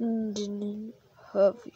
didn't have you